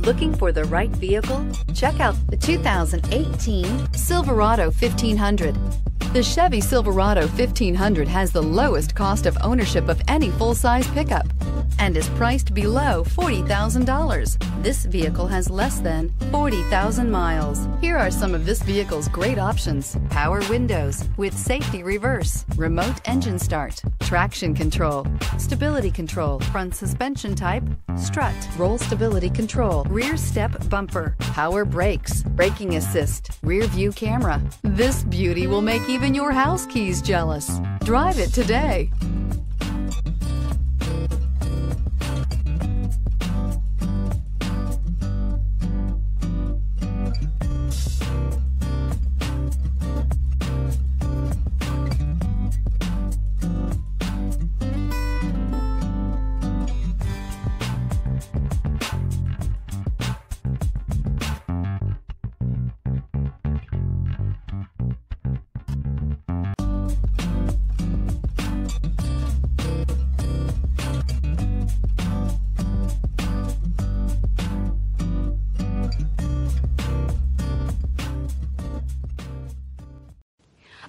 Looking for the right vehicle? Check out the 2018 Silverado 1500. The Chevy Silverado 1500 has the lowest cost of ownership of any full-size pickup and is priced below $40,000. This vehicle has less than 40,000 miles. Here are some of this vehicle's great options. Power windows with safety reverse, remote engine start, traction control, stability control, front suspension type, strut, roll stability control, rear step bumper, power brakes, braking assist, rear view camera. This beauty will make even your house keys jealous. Drive it today.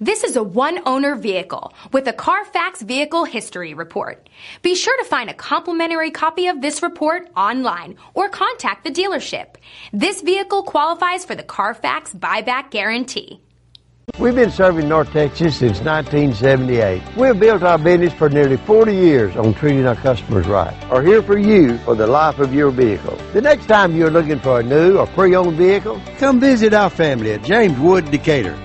This is a one owner vehicle with a Carfax vehicle history report. Be sure to find a complimentary copy of this report online or contact the dealership. This vehicle qualifies for the Carfax buyback guarantee. We've been serving North Texas since 1978. We've built our business for nearly 40 years on treating our customers right. Are here for you for the life of your vehicle. The next time you're looking for a new or pre-owned vehicle, come visit our family at James Wood Decatur.